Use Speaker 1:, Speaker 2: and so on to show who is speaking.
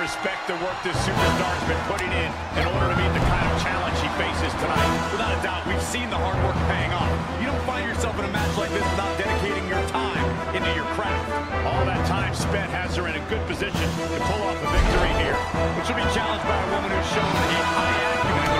Speaker 1: respect the work this superstar's been putting in in order to meet the kind of challenge he faces tonight. Without a doubt, we've seen the hard work paying off. You don't find yourself in a match like this without dedicating your time into your craft. All that time spent has her in a good position to pull off a victory here. Which will be challenged by a woman who's shown a high acumen